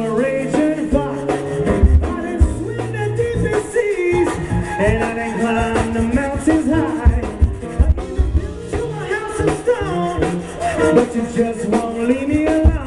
a raging buck. I done swim the deepest seas, and I done climb the mountains high. I even built you a house of stone, but you just won't leave me alone.